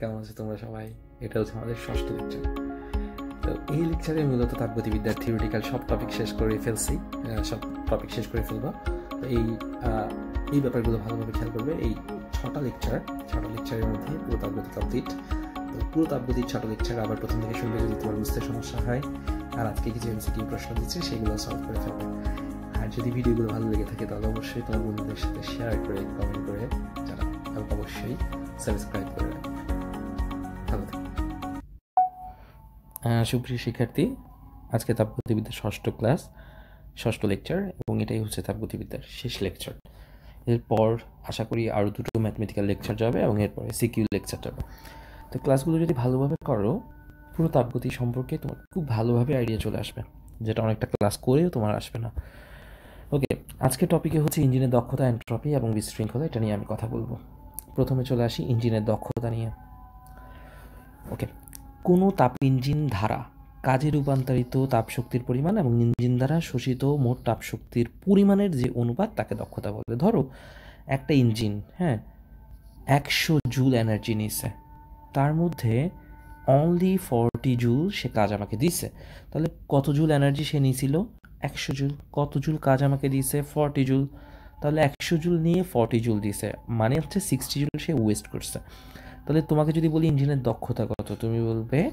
কেমন আছে তোমরা সবাই? এটা হচ্ছে আমাদের ষষ্ঠ লেকচার তো এই লেকচারে মূলত তাপগতিবিদ্যার থিওরিটিক্যাল সব টপিক শেষ করে ফেলছি। সব টপিক শেষ করে ফেলব। তো এই এই ব্যাপারগুলো ভালোভাবে খেয়াল করবে। এই ছটা লেকচার ছটা লেকচারের মধ্যে পুরো তাপগতি কমপ্লিট তো পুরো তাপগতির ছটা লেকচার আবার প্রথম থেকে শুনবে যদি তোমার বুঝতে সমস্যা হয়। আর আজকে কিছু এমসিকিউ প্রশ্ন দিচ্ছে, সেগুলো সলভ করে ফেলবে। আর যদি ভিডিওগুলো ভালো লেগে থাকে, তাহলে অবশ্যই তোমার বন্ধুদের সাথে শেয়ার করে কমেন্ট করে এবং অবশ্যই সাবস্ক্রাইব করে রাখবে সুপ্রিয় শিক্ষার্থী, আজকে তাপগতিবিদ্যার ষষ্ঠ ক্লাস, ষষ্ঠ লেকচার এবং এটাই হচ্ছে তাপগতিবিদ্যার শেষ লেকচার এরপর আশা করি আরও দুটো ম্যাথমেটিক্যাল লেকচার যাবে এবং এরপরে সিকিউ লেকচার যাবে। তো ক্লাসগুলো যদি ভালোভাবে করো, পুরো তাপগতি সম্পর্কে তোমার খুব ভালোভাবে আইডিয়া চলে আসবে, যেটা অনেকটা ক্লাস করেও তোমার আসবে না। ওকে আজকে টপিকে হচ্ছে ইঞ্জিনের দক্ষতা এন্ট্রপি এবং বিশৃঙ্খলা, এটা নিয়ে আমি কথা বলব। প্রথমে চলে আসি ইঞ্জিনের দক্ষতা নিয়ে। ওকে কোনো তাপ ইঞ্জিন ধারা, কাজে রূপান্তরিত তাপশক্তির পরিমাণ এবং ইঞ্জিন দ্বারা শোষিত মোট তাপশক্তির পরিমাণের যে অনুপাত তাকে দক্ষতা বলে। ধরো, একটা ইঞ্জিন হ্যাঁ একশো জুল এনার্জি নিছে, তার মধ্যে অনলি ফর্টি জুল সে কাজ আমাকে দিছে। তাহলে কত জুল এনার্জি সে নিয়েছিল একশো জুল। কত জুল কাজ আমাকে দিয়েছে ফর্টি জুল। তাহলে একশো জুল নিয়ে ফর্টি জুল দিছে। মানে হচ্ছে সিক্সটি জুল সে ওয়েস্ট করছে। তাহলে তোমাকে যদি বলি ইঞ্জিনের দক্ষতা কত, তুমি বলবে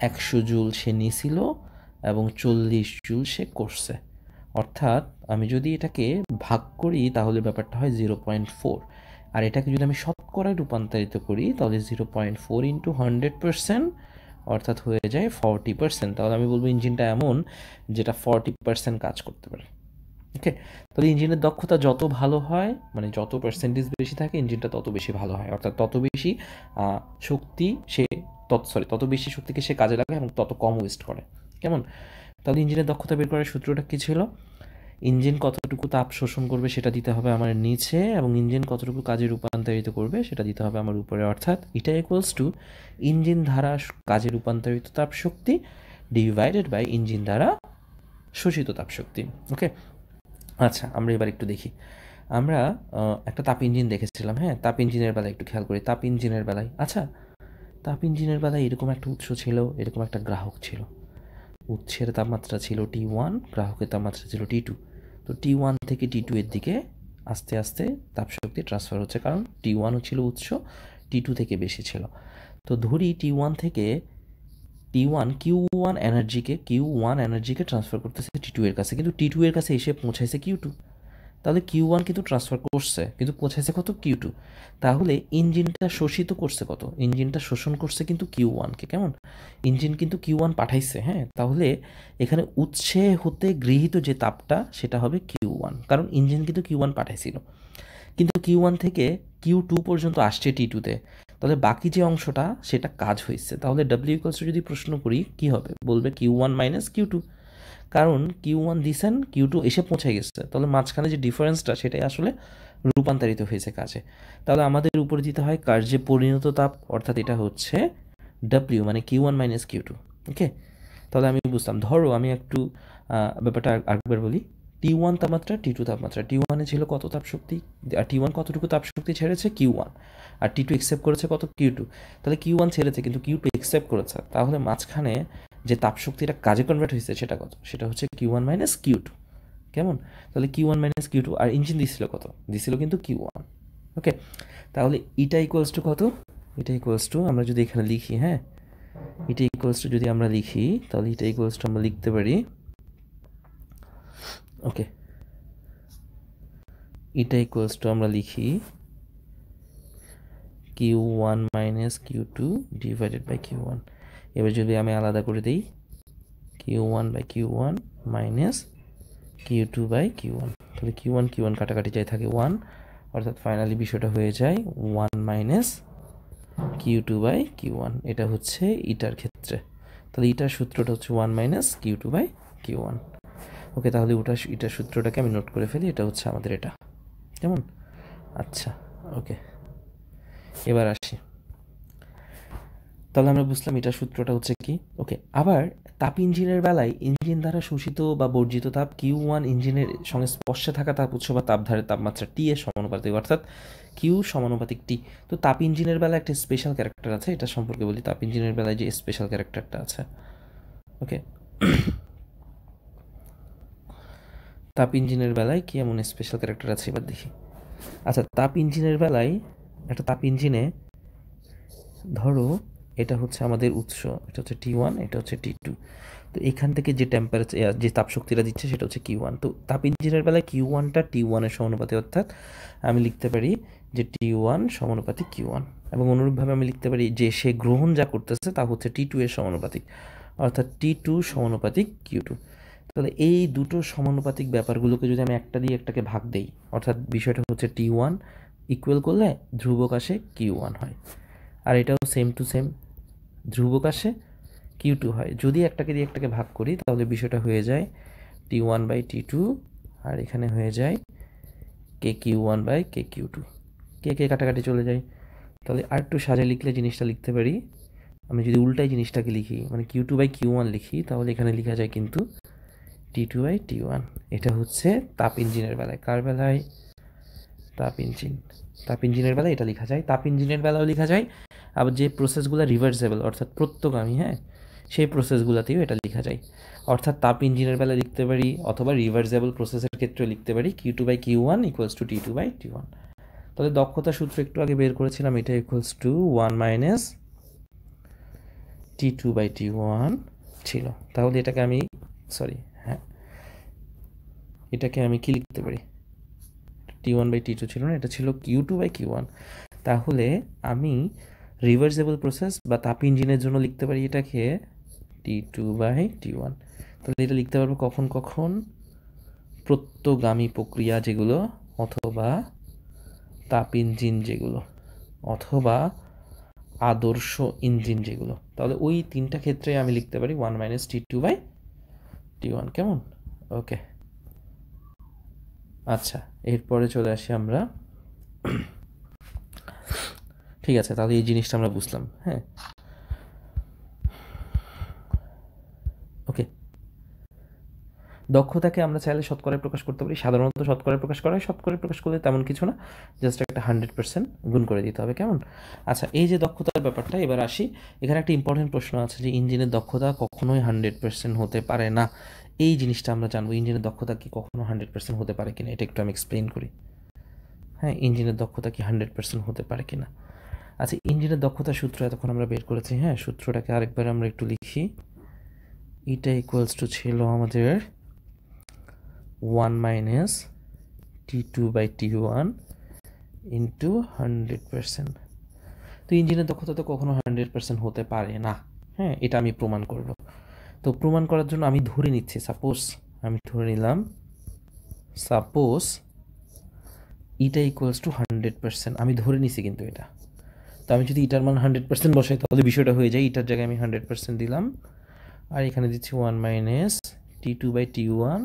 একশো জুল সে নিছিল এবং চল্লিশ জুল সে করছে। অর্থাৎ আমি যদি এটাকে ভাগ করি, তাহলে ব্যাপারটা হয় জিরো পয়েন্ট ফোর। আর এটাকে যদি আমি শতকরায় রূপান্তরিত করি, তাহলে zero point four into hundred percent অর্থাৎ হয়ে যায় ফর্টি পার্সেন্ট। তাহলে আমি বলব ইঞ্জিনটা এমন যেটা ফর্টি পার্সেন্ট কাজ করতে পারে। ওকে তাহলে ইঞ্জিনের দক্ষতা যত ভালো হয় মানে যত পার্সেন্টেজ বেশি থাকে, ইঞ্জিনটা তত বেশি ভালো হয়। অর্থাৎ তত বেশি শক্তি সে তত সরি তত বেশি শক্তিকে সে কাজে লাগায় এবং তত কম ওয়েস্ট করে। কেমন? তাহলে ইঞ্জিনের দক্ষতা বের করার সূত্রটা কী ছিল? ইঞ্জিন কতটুকু তাপ শোষণ করবে সেটা দিতে হবে আমার নিচে এবং ইঞ্জিন কতটুকু কাজে রূপান্তরিত করবে সেটা দিতে হবে আমার উপরে। অর্থাৎ এটা ইকুয়ালস টু ইঞ্জিন দ্বারা কাজে রূপান্তরিত তাপ শক্তি ডিভাইডেড বাই ইঞ্জিন দ্বারা শোষিত তাপ শক্তি ওকে আচ্ছা আমরা এবার একটু দেখি। আমরা একটা তাপ ইঞ্জিন দেখেছিলাম হ্যাঁ? তাপ ইঞ্জিনের বেলায় একটু খেয়াল করি। তাপ ইঞ্জিনের বেলায় আচ্ছা তাপ ইঞ্জিনের বেলায় এরকম একটা উৎস ছিল, এরকম একটা গ্রাহক ছিল। উৎসের তাপমাত্রা ছিল টি ওয়ান গ্রাহকের তাপমাত্রা ছিল টি টু তো টি ওয়ান থেকে টি টু এর দিকে আস্তে আস্তে তাপশক্তি ট্রান্সফার হচ্ছে, কারণ টি ওয়ানও ছিল উৎস টি টু থেকে বেশি ছিল। তো ধরি টি ওয়ান থেকে টি ওয়ান কিউ ওয়ান এনার্জিকে কিউ ওয়ান এনার্জিকে ট্রান্সফার করতেছে টি টু এর কাছে। কিন্তু টি টু এর কাছে এসে পৌঁছাইছে কিউ টু তাহলে কিউ ওয়ান কিন্তু ট্রান্সফার করছে, কিন্তু পৌঁছাইছে কত কিউ টু তাহলে ইঞ্জিনটা শোষিত করছে কত? ইঞ্জিনটা শোষণ করছে কিন্তু কিউ ওয়ানকে কেমন? ইঞ্জিন কিন্তু কিউ ওয়ান পাঠাইছে হ্যাঁ? তাহলে এখানে উৎসে হতে গৃহীত যে তাপটা, সেটা হবে কিউ ওয়ান কারণ ইঞ্জিন কিন্তু কিউ ওয়ান পাঠাইছিল। কিন্তু কিউ ওয়ান থেকে কিউ টু পর্যন্ত আসছে টি টুতে তাহলে বাকি যে অংশটা, সেটা কাজ হয়েছে তাহলে ডাব্লিউ ইকলস যদি প্রশ্ন করি, কি হবে? বলবে Q one minus Q two কারণ কিউ ওয়ান দিছেন কিউ টু এসে পৌঁছে গেছে। তাহলে মাঝখানে যে ডিফারেন্সটা সেটাই আসলে রূপান্তরিত হয়েছে কাজে। তাহলে আমাদের উপরে দিতে হয় কার্যে পরিণত তাপ, অর্থাৎ এটা হচ্ছে ডাব্লিউ মানে Q one minus Q two okay তাহলে আমি বুঝতাম। ধরো আমি একটু ব্যাপারটা আর- আরেকবার বলি। টি ওয়ান তাপমাত্রা টি টু তাপমাত্রা। টি ওয়ানে ছিল কত তাপশক্তি? আর টি ওয়ান কতটুকু তাপশক্তি ছেড়েছে? কিউ ওয়ান আর টি টু একসেপ্ট করেছে কত? কিউ টু তাহলে কিউ ওয়ান ছেড়েছে, কিন্তু কিউ টু একসেপ্ট করেছে। তাহলে মাঝখানে যে তাপশক্তিটা কাজে কনভার্ট হয়েছে সেটা কত? সেটা হচ্ছে Q one minus Q two কেমন? তাহলে Q one minus Q two আর ইঞ্জিন দিছিল কত? দিছিল কিন্তু কিউ ওয়ান ওকে তাহলে ইটা ইকুয়ালস টু কত? ইটা ইকুয়ালস টু আমরা যদি এখানে লিখি হ্যাঁ? ইটা ইকুয়ালস টু যদি আমরা লিখি, তাহলে ইটা ইকুয়ালস টু আমরা লিখতে পারি ওকে এটা ইকুয়ালস টু আমরা লিখি Q one minus Q two divided by Q one এবার যদি আমি আলাদা করে দিই Q one by Q one minus Q two by Q one তাহলে কিউ ওয়ান কিউ ওয়ান কাটাকাটি যাই থাকে ওয়ান অর্থাৎ ফাইনালি বিষয়টা হয়ে যায় one minus Q two by Q one এটা হচ্ছে ইটার ক্ষেত্রে। তাহলে ইটার সূত্রটা হচ্ছে one minus Q two by Q one okay তাহলে ওটা ইটার সূত্রটাকে আমি নোট করে ফেলি, এটা হচ্ছে আমাদের এটা। কেমন? আচ্ছা ওকে। এবার আসি। তাহলে আমরা বুঝলাম এটা সূত্রটা হচ্ছে কি? ওকে, আবার তাপ ইঞ্জিনের বেলায় ইঞ্জিন দ্বারা শোষিত বা বর্জিত তাপ কিউ ওয়ান ইঞ্জিনের সঙ্গে স্পর্শে থাকা তাপ উৎস বা তাপধারের তাপমাত্রা টি এর সমানুপাতিক, অর্থাৎ কিউ সমানুপাতিক টি তো তাপ ইঞ্জিনের বেলায় একটা স্পেশাল ক্যারেক্টার আছে, এটা সম্পর্কে বলি। তাপ ইঞ্জিনের বেলায় যে স্পেশাল ক্যারেক্টারটা আছে। ওকে তাপ ইঞ্জিনের বেলায় কি এমন স্পেশাল ক্যারেক্টার আছে? এবার দেখি। আচ্ছা তাপ ইঞ্জিনের বেলায় একটা তাপ ইঞ্জিনে ধরো এটা হচ্ছে আমাদের উৎস, এটা হচ্ছে টি ওয়ান এটা হচ্ছে টি টু তো এখান থেকে যে টেম্পারেচার যে তাপশক্তিটা দিচ্ছে সেটা হচ্ছে কিউ ওয়ান তো তাপ ইঞ্জিনের বেলায় কিউ ওয়ানটা টি ওয়ানের সমানুপাতি, অর্থাৎ আমি লিখতে পারি যে টি ওয়ান সমানুপাতিক কিউ ওয়ান এবং অনুরূপভাবে আমি লিখতে পারি যে সে গ্রহণ যা করতেছে তা হচ্ছে টি টু এর সমানুপাতিক, অর্থাৎ টি টু সমানুপাতিক কিউ টু তাহলে এই দুটো সমানুপাতিক ব্যাপারগুলোকে যদি আমি একটা দিয়ে একটাকে ভাগ দেই, অর্থাৎ বিষয়টা হচ্ছে টি ওয়ান ইকুয়াল করলে ধ্রুবক আসে কিউ ওয়ান হয়। আর এটাও সেম টু সেম ধ্রুবক আসে কিউ টু হয়। যদি একটাকে দিয়ে একটাকে ভাগ করি, তাহলে বিষয়টা হয়ে যায় T one by T two আর এখানে হয়ে যায় K Q one by K Q two K K কাটাকাটি চলে যায়। তাহলে আর একটু সাজে লিখলে জিনিসটা লিখতে পারি। আমি যদি উল্টাই জিনিসটাকে লিখি মানে Q two by Q one লিখি, তাহলে এখানে লেখা যায় কিন্তু T two by T one এটা হচ্ছে তাপ ইঞ্জিনের বেলায়। কার বেলায়? তাপ ইঞ্জিন। তাপ ইঞ্জিনের বেলায় এটা লেখা যায়। তাপ ইঞ্জিনের বেলাও লেখা যায়। আবার যে প্রসেসগুলো রিভার্সেবল অর্থাৎ প্রত্যগামী হ্যাঁ? সেই প্রসেসগুলোতেও এটা লেখা যায়। অর্থাৎ তাপ ইঞ্জিনের বেলা লিখতে পারি অথবা রিভার্সেবল প্রসেসের ক্ষেত্রে লিখতে পারি Q two by Q one equals to T two by T one তাহলে দক্ষতা সূত্র একটু আগে বের করেছিলাম, এটা equals to one minus T two by T one ছিল। তাহলে এটাকে আমি সরি এটাকে আমি কি লিখতে পারি? T one by T two ছিল না, এটা ছিল Q two by Q one তাহলে আমি রিভার্সেবল প্রসেস বা তাপ ইঞ্জিনের জন্য লিখতে পারি এটাকে T two by T one তাহলে এটা লিখতে পারব কখন কখন? প্রত্যগামী প্রক্রিয়া যেগুলো অথবা তাপ ইঞ্জিন যেগুলো অথবা আদর্শ ইঞ্জিন যেগুলো। তাহলে ওই তিনটা ক্ষেত্রে আমি লিখতে পারি one minus T two by T one কেমন? ওকে আচ্ছা এরপরে চলে আসি আমরা। ঠিক আছে, তাহলে এই জিনিসটা আমরা বুঝলাম হ্যাঁ? ওকে। দক্ষতাকে আমরা চাইলে শতকরায় প্রকাশ করতে পারি, সাধারণত শতকরায় প্রকাশ করা হয় শতকরায় প্রকাশ করলে তেমন কিছু না জাস্ট একটা হান্ড্রেড পার্সেন্ট গুণ করে দিতে হবে, কেমন? আচ্ছা এই যে দক্ষতার ব্যাপারটা, এবার আসি। এখানে একটা ইম্পর্টেন্ট প্রশ্ন আছে যে, ইঞ্জিনের দক্ষতা কখনোই হান্ড্রেড পার্সেন্ট হতে পারে না। এই জিনিসটা আমরা জানব, ইঞ্জিনের দক্ষতা কি কখনো হান্ড্রেড পার্সেন্ট হতে পারে কিনা, এটা একটু আমি এক্সপ্লেন করি। হ্যাঁ ইঞ্জিনের দক্ষতা কি হান্ড্রেড পার্সেন্ট হতে পারে কিনা? আচ্ছা ইঞ্জিনের দক্ষতার সূত্র এতক্ষণ আমরা বের করেছি হ্যাঁ সূত্রটাকে আরেকবার আমরা একটু লিখি। এটা ইকুয়ালস টু ছিল আমাদের one minus T two by T one into hundred percent তো ইঞ্জিনের দক্ষতা তো কখনো হান্ড্রেড পার্সেন্ট হতে পারে না। হ্যাঁ এটা আমি প্রমাণ করব। তো প্রমাণ করার জন্য আমি ধরে নিচ্ছি সাপোজ আমি ধরে নিলাম suppose eta equals to hundred percent আমি ধরে নিছি কিন্তু এটা। তো আমি যদি ইটার মান হান্ড্রেড পার্সেন্ট বসাই, তাহলে বিষয়টা হয়ে যায় ইটার জায়গায় আমি হান্ড্রেড পার্সেন্ট দিলাম, আর এখানে দিচ্ছি one minus T two by T one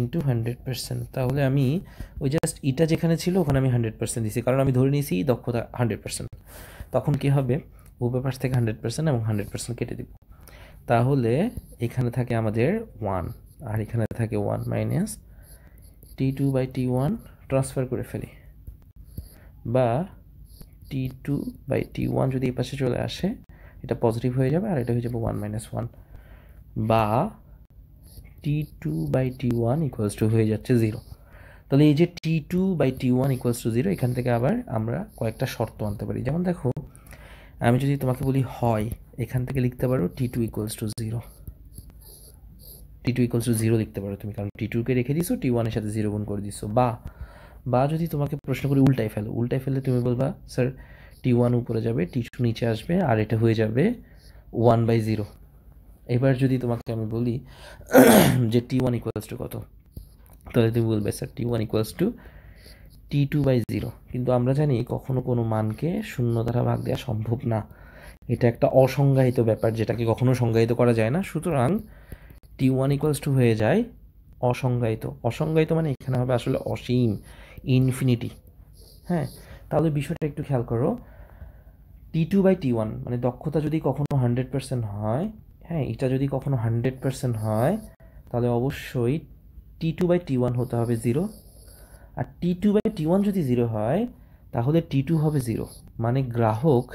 into hundred percent তাহলে আমি ওই জাস্ট ইটা যেখানে ছিল, ওখানে আমি হান্ড্রেড পার্সেন্ট দিছি, কারণ আমি ধরে নিয়েছি দক্ষতা হান্ড্রেড পার্সেন্ট তখন কী হবে? উভয় পাশ থেকে হান্ড্রেড পার্সেন্ট এবং হান্ড্রেড পার্সেন্ট কেটে দিব। তাহলে এখানে থাকে আমাদের ওয়ান আর এখানে থাকে one minus T two by T one transfer করে ফেলি। বা T two by T one যদি এই পাশে চলে আসে, এটা পজিটিভ হয়ে যাবে আর এটা হয়ে যাবে ওয়ান মাইনাস ওয়ান বা T two by T one equals to হয়ে যাচ্ছে জিরো তাহলে এই যে T two by T one equals to zero এখান থেকে আবার আমরা কয়েকটা শর্ত আনতে পারি। যেমন দেখো, আমি যদি তোমাকে বলি হয় এখান থেকে লিখতে পারো T two equals to zero T two equals to zero লিখতে পারো তুমি, কারণ টি টুকে রেখে দিছো টি ওয়ানের সাথে জিরো গুণ করে দিছো। বা বা যদি তোমাকে প্রশ্ন করি উল্টাই ফেলো উল্টাই ফেলে তুমি বলবা স্যার টি ওয়ান উপরে যাবে টি টু নিচে আসবে, আর এটা হয়ে যাবে ওয়ান বাই জিরো এবার যদি তোমাকে আমি বলি যে টি ওয়ান ইকুয়ালস টু কত, তাহলে তুমি বলবে sir T one equals to T two by zero কিন্তু আমরা জানি কখনো কোনো মানকে শূন্য দ্বারা ভাগ দেওয়া সম্ভব না। এটা একটা অসংজ্ঞায়িত ব্যাপার যেটাকে কখনো সংজ্ঞায়িত করা যায় না। সুতরাং টি ওয়ান ইকুয়ালস টু হয়ে যায় অসংজ্ঞায়িত। অসংজ্ঞায়িত মানে এখানে হবে আসলে অসীম ইনফিনিটি হ্যাঁ তাহলে বিষয়টা একটু খেয়াল করো। T two by T one মানে দক্ষতা যদি কখনো হান্ড্রেড পার্সেন্ট হয় হ্যাঁ এটা যদি কখনো হান্ড্রেড পার্সেন্ট হয়, তাহলে অবশ্যই T two by T one হতে হবে zero R T two by T one যদি জিরো হয়, তাহলে টি টু হবে জিরো মানে গ্রাহক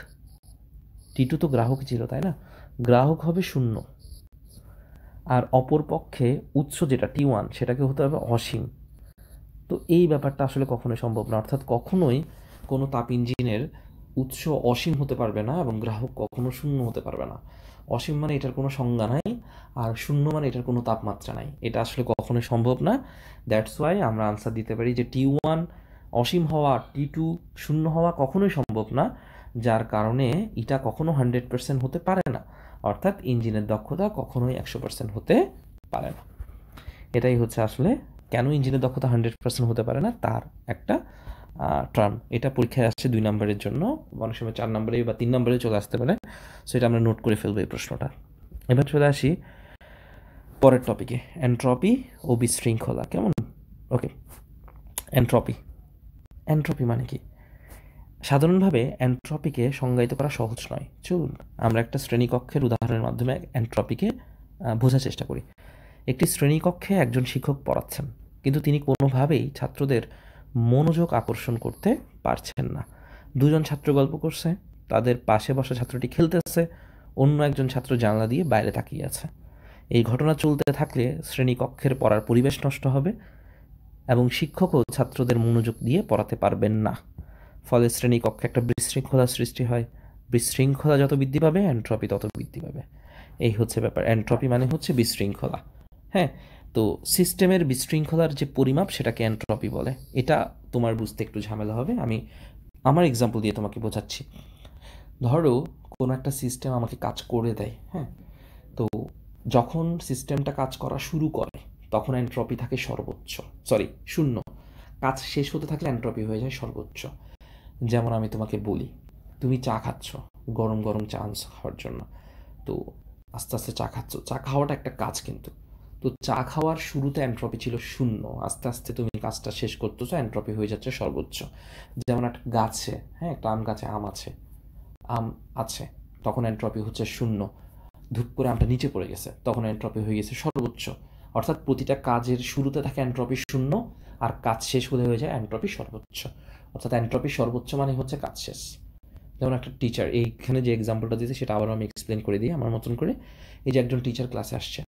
টি টু তো গ্রাহক ছিল, তাই না? গ্রাহক হবে শূন্য। আর অপর পক্ষে উৎস যেটা টি ওয়ান সেটাকে হতে হবে অসীম। তো এই ব্যাপারটা আসলে কখনোই সম্ভব না। অর্থাৎ কখনোই কোনো তাপ ইঞ্জিনের উৎস অসীম হতে পারবে না এবং গ্রাহক কখনো শূন্য হতে পারবে না। অসীম মানে এটার কোনো সংজ্ঞা নাই, আর শূন্য মানে এটার কোনো তাপমাত্রা নাই। এটা আসলে কখনোই সম্ভব না। দ্যাটস ওয়াই আমরা আনসার দিতে পারি যে টি ওয়ান অসীম হওয়া টি টু শূন্য হওয়া কখনোই সম্ভব না। যার কারণে এটা কখনো হান্ড্রেড পার্সেন্ট হতে পারে না। অর্থাৎ ইঞ্জিনের দক্ষতা কখনোই একশো পার্সেন্ট হতে পারে না। এটাই হচ্ছে আসলে কেন ইঞ্জিনের দক্ষতা হান্ড্রেড পার্সেন্ট হতে পারে না, তার একটা টার্ম এটা পরীক্ষায় আসছে দুই নম্বরের জন্য, অনেক সময় চার নম্বরে বা তিন নম্বরে চলে আসতে পারে। সো এটা আমরা নোট করে ফেলব এই প্রশ্নটা। এবার চলে আসি পরের টপিকে অ্যান্ট্রপি ও বিশৃঙ্খলা, কেমন? ওকে অ্যান্ট্রপি অ্যান্ট্রপি মানে কি? সাধারণভাবে অ্যান্ট্রপিকে সংজ্ঞায়িত করা সহজ নয়। চলুন, আমরা একটা শ্রেণীকক্ষের উদাহরণের মাধ্যমে অ্যান্ট্রপিকে বোঝার চেষ্টা করি। একটি শ্রেণীকক্ষে একজন শিক্ষক পড়াচ্ছেন, কিন্তু তিনি কোনোভাবেই ছাত্রদের মনোযোগ আকর্ষণ করতে পারছেন না। দুজন ছাত্র গল্প করছে, তাদের পাশে বসা ছাত্রটি খেলতেছে, অন্য একজন ছাত্র জানলা দিয়ে বাইরে তাকিয়ে আছে। এই ঘটনা চলতে থাকলে শ্রেণীকক্ষের পড়ার পরিবেশ নষ্ট হবে এবং শিক্ষকও ছাত্রদের মনোযোগ দিয়ে পড়াতে পারবেন না। ফলে শ্রেণীকক্ষে একটা বিশৃঙ্খলা সৃষ্টি হয়। বিশৃঙ্খলা যত বৃদ্ধি পাবে অ্যান্ট্রপি তত বৃদ্ধি পাবে। এই হচ্ছে ব্যাপার। অ্যান্ট্রপি মানে হচ্ছে বিশৃঙ্খলা। হ্যাঁ তো সিস্টেমের বিশৃঙ্খলার যে পরিমাপ সেটাকে অ্যান্ট্রপি বলে। এটা তোমার বুঝতে একটু ঝামেলা হবে। আমি আমার এক্সাম্পল দিয়ে তোমাকে বোঝাচ্ছি। ধরো, কোনো একটা সিস্টেম আমাকে কাজ করে দেয় হ্যাঁ? তো যখন সিস্টেমটা কাজ করা শুরু করে, তখন অ্যান্ট্রপি থাকে সর্বোচ্চ। সরি শূন্য। কাজ শেষ হতে থাকলে অ্যান্ট্রপি হয়ে যায় সর্বোচ্চ। যেমন আমি তোমাকে বলি, তুমি চা খাচ্ছ, গরম গরম চা খাওয়ার জন্য। তো আস্তে আস্তে চা খাচ্ছ। চা খাওয়াটা একটা কাজ কিন্তু। তো চা খাওয়ার শুরুতে অ্যান্ট্রপি ছিল শূন্য। আস্তে আস্তে তুমি কাজটা শেষ করতেছো অ্যান্ট্রপি হয়ে যাচ্ছে সর্বোচ্চ। যেমন একটা গাছে হ্যাঁ একটা আম গাছে আম আছে। আম আছে, তখন অ্যান্ট্রপি হচ্ছে শূন্য। ধূপ করে আমটা নিচে পড়ে গেছে, তখন অ্যান্ট্রপি হয়ে গেছে সর্বোচ্চ। অর্থাৎ প্রতিটা কাজের শুরুতে থাকে অ্যান্ট্রপি শূন্য, আর কাজ শেষ হলে হয়ে যায় অ্যান্ট্রপি সর্বোচ্চ। অর্থাৎ অ্যান্ট্রপি সর্বোচ্চ মানে হচ্ছে কাজ শেষ। যেমন একটা টিচার এইখানে যে এক্সাম্পলটা দিয়েছে সেটা আবারও আমি এক্সপ্লেন করে দিই আমার মতন করে। এই যে একজন টিচার ক্লাসে আসছে,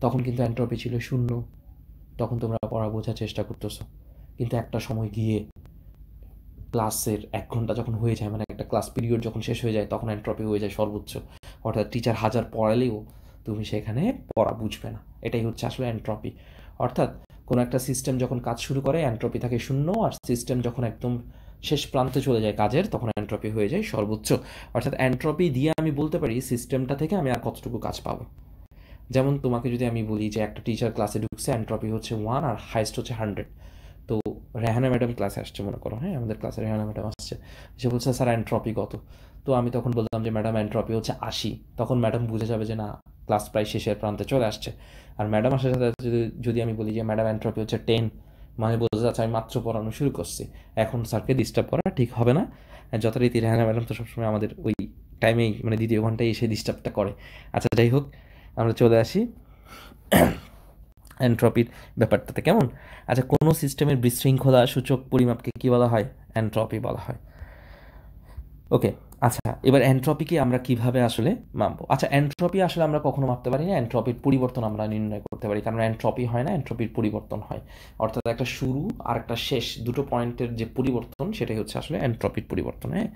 তখন কিন্তু অ্যান্ট্রপি ছিল শূন্য। তখন তোমরা পড়া বোঝার চেষ্টা করতেছো। কিন্তু একটা সময় গিয়ে ক্লাসের এক ঘণ্টা যখন হয়ে যায় মানে একটা ক্লাস পিরিয়ড যখন শেষ হয়ে যায়, তখন অ্যান্ট্রপি হয়ে যায় সর্বোচ্চ। অর্থাৎ টিচার হাজার পড়ালেও তুমি সেখানে পড়া বুঝবে না। এটাই হচ্ছে আসলে অ্যান্ট্রপি অর্থাৎ কোনো একটা সিস্টেম যখন কাজ শুরু করে অ্যান্ট্রপি থাকে শূন্য, আর সিস্টেম যখন একদম শেষ প্রান্তে চলে যায় কাজের, তখন অ্যান্ট্রপি হয়ে যায় সর্বোচ্চ। অর্থাৎ অ্যান্ট্রপি দিয়ে আমি বলতে পারি সিস্টেমটা থেকে আমি আর কতটুকু কাজ পাবো। যেমন তোমাকে যদি আমি বলি যে একটা টিচার ক্লাসে ঢুকছে অ্যান্ট্রপি হচ্ছে ওয়ান আর হাইস্ট হচ্ছে হান্ড্রেড তো রেহানা ম্যাডাম ক্লাসে আসছে, মনে করো হ্যাঁ আমাদের ক্লাসে রেহানা ম্যাডাম আসছে। সে বলছে, স্যার অ্যান্ট্রপি কত? তো আমি তখন বললাম যে ম্যাডাম অ্যান্ট্রপি হচ্ছে আশি। তখন ম্যাডাম বুঝে যাবে যে, না ক্লাস প্রায় শেষের প্রান্তে চলে আসছে। আর ম্যাডাম আসার সাথে যদি যদি আমি বলি যে ম্যাডাম অ্যান্ট্রপি হচ্ছে টেন মানে বোঝা যাচ্ছে আমি মাত্র পড়ানো শুরু করছি। এখন স্যারকে ডিস্টার্ব করা ঠিক হবে না। যথারীতি রেহানা ম্যাডাম তো সবসময় আমাদের ওই টাইমেই মানে দ্বিতীয় ঘন্টায় এসে ডিস্টার্বটা করে। আচ্ছা যাই হোক, আমরা চলে আসি অ্যান্ট্রপির ব্যাপারটাতে কেমন? আচ্ছা কোনো সিস্টেমের বিশৃঙ্খলা সূচক পরিমাপকে কী বলা হয়? অ্যান্ট্রপি বলা হয়। ওকে আচ্ছা এবার অ্যান্ট্রপিকে আমরা কীভাবে আসলে মাপবো? আচ্ছা অ্যান্ট্রপি আসলে আমরা কখনো মাপতে পারি না অ্যান্ট্রপির পরিবর্তন আমরা নির্ণয় করতে পারি, কারণ অ্যান্ট্রপি হয় না অ্যান্ট্রপির পরিবর্তন হয়। অর্থাৎ একটা শুরু আর একটা শেষ, দুটো পয়েন্টের যে পরিবর্তন, সেটাই হচ্ছে আসলে অ্যান্ট্রপির পরিবর্তন হ্যাঁ?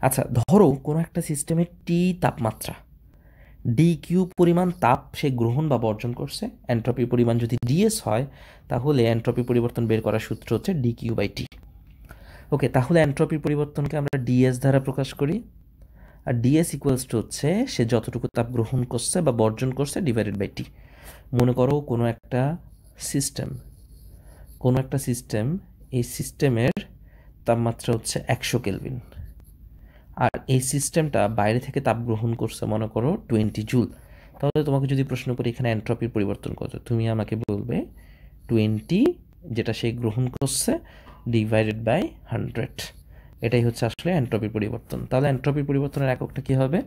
আচ্ছা ধরো কোনো একটা সিস্টেমের টি তাপমাত্রা ডি কিউ পরিমাণ তাপ সে গ্রহণ বা বর্জন করছে অ্যান্ট্রপির পরিমাণ যদি ডিএস হয়, তাহলে অ্যান্ট্রপি পরিবর্তন বের করার সূত্র হচ্ছে D Q by T okay তাহলে অ্যান্ট্রপির পরিবর্তনকে আমরা ডিএস দ্বারা প্রকাশ করি। আর ডিএস ইকুয়ালস টু হচ্ছে সে যতটুকু তাপ গ্রহণ করছে বা বর্জন করছে ডিভাইডেড বাই টি মনে করো কোনো একটা সিস্টেম কোনো একটা সিস্টেম এই সিস্টেমের তাপমাত্রা হচ্ছে একশো কেলভিন আর এই সিস্টেমটা বাইরে থেকে তাপ গ্রহণ করছে, মনে করো টোয়েন্টি জুল তাহলে তোমাকে যদি প্রশ্ন করি এখানে অ্যান্ট্রপির পরিবর্তন কত, তুমি আমাকে বলবে টোয়েন্টি যেটা সে গ্রহণ করছে ডিভাইডেড বাই হান্ড্রেড এটাই হচ্ছে আসলে এন্ট্রপির পরিবর্তন। তাহলে এন্ট্রপির পরিবর্তনের এককটা কী হবে?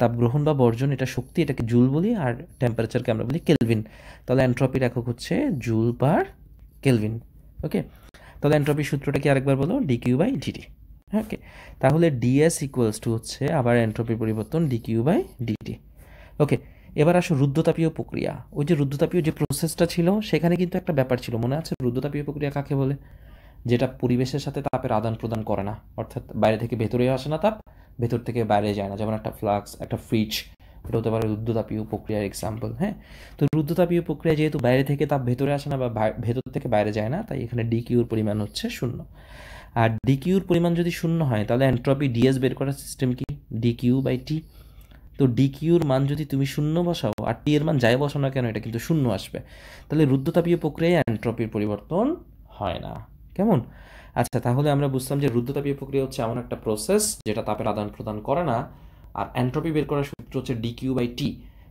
তাপ গ্রহণ বা বর্জন, এটা শক্তি, এটাকে জুল বলি, আর টেম্পারেচারকে আমরা বলি কেলভিন তাহলে এন্ট্রপির একক হচ্ছে জুল পার কেলভিন ওকে তাহলে এন্ট্রপির সূত্রটা কি আরেকবার বলো? ডিকিউ বাই ডিটি ওকে তাহলে ডিএস ইকুয়ালস টু হচ্ছে আবার এন্ট্রপির পরিবর্তন ডিকিউ বাই ডিটি ওকে এবার আসো রুদ্রতাপীয় প্রক্রিয়া। ওই যে রুদ্রতাপীয় যে প্রসেসটা ছিল, সেখানে কিন্তু একটা ব্যাপার ছিল। মনে আছে? রুদ্রতাপীয় প্রক্রিয়া কাকে বলে? যেটা পরিবেশের সাথে তাপের আদান প্রদান করে না। অর্থাৎ বাইরে থেকে ভেতরে আসে না তাপ, ভেতর থেকে বাইরে যায় না। যেমন একটা ফ্লাক্স, একটা ফ্রিজ, এটা হতে পারে রুদ্রতাপীয় প্রক্রিয়ার এক্সাম্পল হ্যাঁ? তো রুদ্রতাপীয় প্রক্রিয়া যেহেতু বাইরে থেকে তাপ ভেতরে আসে না বা ভেতর থেকে বাইরে যায় না, তাই এখানে ডিকিউর পরিমাণ হচ্ছে শূন্য। আর ডিকিউর পরিমাণ যদি শূন্য হয়, তাহলে অ্যান্ট্রপি ডিএস বের করার সিস্টেম কি? ডিকিউ বাই টি তো ডিকিউর মান যদি তুমি শূন্য বসাও, আর টি এর মান যাই বসাও না কেন, এটা কিন্তু শূন্য আসবে। তাহলে রুদ্রতাপীয় প্রক্রিয়ায় অ্যান্ট্রপির পরিবর্তন হয় না। কেমন? আচ্ছা তাহলে আমরা বুঝলাম যে রুদ্রতাপীয় প্রক্রিয়া হচ্ছে এমন একটা প্রসেস যেটা তাপের আদান প্রদান করে না, আর অ্যান্ট্রপি বের করার সূত্র হচ্ছে ডিকিউ বাই টি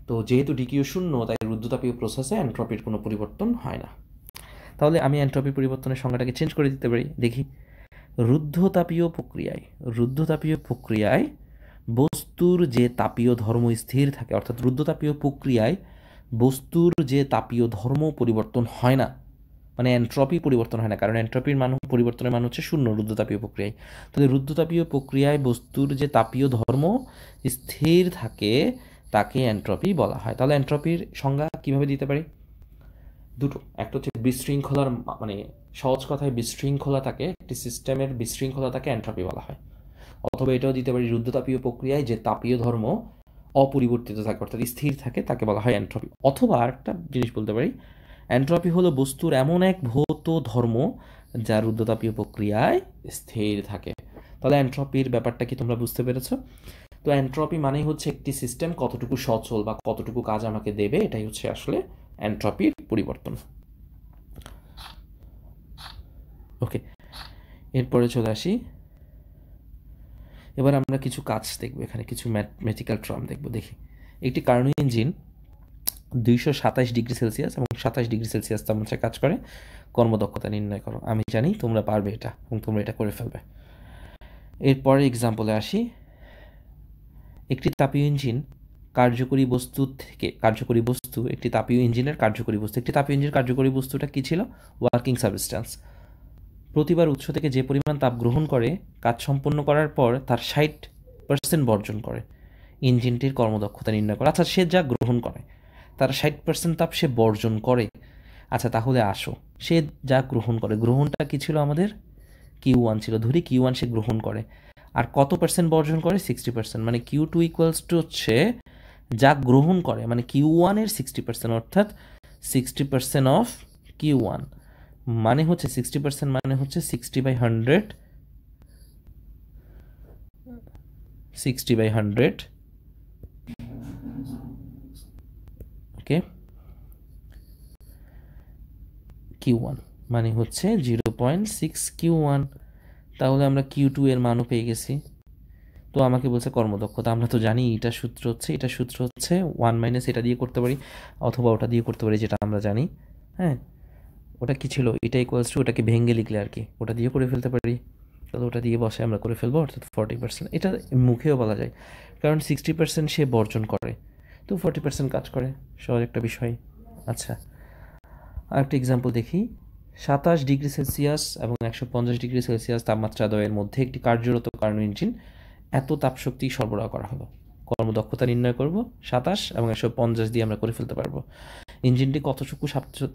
তো যেহেতু ডিকিউ শূন্য, তাই রুদ্রতাপীয় প্রসেসে অ্যান্ট্রপির কোনো পরিবর্তন হয় না। তাহলে আমি অ্যান্ট্রপি পরিবর্তনের সংজ্ঞাটাকে চেঞ্জ করে দিতে পারি। দেখি। রুদ্ধতাপীয় প্রক্রিয়ায় রুদ্ধতাপীয় প্রক্রিয়ায় বস্তুর যে তাপীয় ধর্ম স্থির থাকে, অর্থাৎ রুদ্ধতাপীয় প্রক্রিয়ায় বস্তুর যে তাপীয় ধর্ম পরিবর্তন হয় না মানে এন্ট্রপি পরিবর্তন হয় না, কারণ এন্ট্রপির মান, পরিবর্তনের মান হচ্ছে শূন্য রুদ্রতাপীয় প্রক্রিয়ায়। তাহলে রুদ্রতাপীয় প্রক্রিয়ায় বস্তুর যে তাপীয় ধর্ম স্থির থাকে, তাকে এন্ট্রপি বলা হয়। তাহলে এন্ট্রপির সংজ্ঞা কীভাবে দিতে পারি? দুটো, একটা হচ্ছে বিশৃঙ্খলার মানে সহজ কথায় বিশৃঙ্খলা থাকে একটি সিস্টেমের বিশৃঙ্খলা তাকে এন্ট্রপি বলা হয়। অথবা এটাও দিতে পারি রুদ্রতাপীয় প্রক্রিয়ায় যে তাপীয় ধর্ম অপরিবর্তিত থাকে, অর্থাৎ স্থির থাকে, তাকে বলা হয় এন্ট্রপি অথবা আরেকটা জিনিস বলতে পারি অ্যান্ট্রপি হলো বস্তুর এমন এক ভৌত ধর্ম যা রুদ্রতাপীয় প্রক্রিয়ায় স্থির থাকে। তাহলে অ্যান্ট্রপির ব্যাপারটা কি তোমরা বুঝতে পেরেছ? তো অ্যান্ট্রপি মানেই হচ্ছে একটি সিস্টেম কতটুকু সচল বা কতটুকু কাজ আমাকে দেবে, এটাই হচ্ছে আসলে অ্যান্ট্রপির পরিবর্তন। ওকে, এরপরে চলে আসি। এবার আমরা কিছু কাজ দেখব এখানে, কিছু ম্যাথমেটিক্যাল ট্রাম দেখব, দেখি। একটি কার্নো ইঞ্জিন দুইশো সাতাশ ডিগ্রি সেলসিয়াস এবং সাতাশ ডিগ্রি সেলসিয়াস তাপমাত্রায় কাজ করে। কর্মদক্ষতা নির্ণয় করো। আমি জানি তোমরা পারবে এটা এবং তোমরা এটা করে ফেলবে। এরপরে এক্সাম্পলে আসি। একটি তাপীয় ইঞ্জিন কার্যকরী বস্তু থেকে কার্যকরী বস্তু, একটি তাপীয় ইঞ্জিনের কার্যকরী বস্তু। একটি তাপীয় ইঞ্জিনের কার্যকরী বস্তুটা কী ছিল? ওয়ার্কিং সাবস্ট্যান্স প্রতিবার উৎস থেকে যে পরিমাণ তাপ গ্রহণ করে, কাজ সম্পন্ন করার পর তার ষাট পার্সেন্ট বর্জন করে। ইঞ্জিনটির কর্মদক্ষতা নির্ণয় করে। আচ্ছা সে যা গ্রহণ করে তার ষাট পার্সেন্ট তাপ সে বর্জন করে। আচ্ছা তাহলে আসো। সে যা গ্রহণ করে, গ্রহণটা কী ছিল আমাদের? কিউ ওয়ান ছিল। ধরি কিউ ওয়ান সে গ্রহণ করে। আর কত পার্সেন্ট বর্জন করে? সিক্সটি পার্সেন্ট মানে কিউ টু ইকুয়ালস টু হচ্ছে যা গ্রহণ করে মানে কিউ ওয়ানের সিক্সটি পার্সেন্ট অর্থাৎ sixty percent of Q one মানে হচ্ছে সিক্সটি পার্সেন্ট মানে হচ্ছে sixty by hundred sixty by hundred okay Q one মানে হচ্ছে zero point six Q one তাহলে আমরা কিউ টু এর মানও পেয়ে গেছি। তো আমাকে বলছে কর্মদক্ষতা, আমরা তো জানি এটা সূত্র হচ্ছে, এটা সূত্র হচ্ছে ওয়ান মাইনাস এটা দিয়ে করতে পারি, অথবা ওটা দিয়ে করতে পারি, যেটা আমরা জানি। হ্যাঁ ওটা কি ছিল? এটা ইকুয়ালস টু ওটাকে ভেঙে লিখলে আর কি, ওটা দিয়ে করে ফেলতে পারি। তাহলে ওটা দিয়ে বসে আমরা করে ফেলব, অর্থাৎ ফর্টি পার্সেন্ট এটা মুখেও বলা যায়, কারণ সিক্সটি পার্সেন্ট সে বর্জন করে। তো ফর্টি পার্সেন্ট কাজ করে, সহজ একটা বিষয়। আচ্ছা আর একটা এক্সাম্পল দেখি। সাতাশ ডিগ্রি সেলসিয়াস এবং একশো পঞ্চাশ ডিগ্রি সেলসিয়াস তাপমাত্রা দ্বয়ের মধ্যে একটি কার্যরত কার্নো ইঞ্জিন এত তাপশক্তি সরবরাহ করা হলো। কর্মদক্ষতা নির্ণয় করব, সাতাশ এবং একশো পঞ্চাশ দিয়ে আমরা করে ফেলতে পারব। ইঞ্জিনটি কতটুকু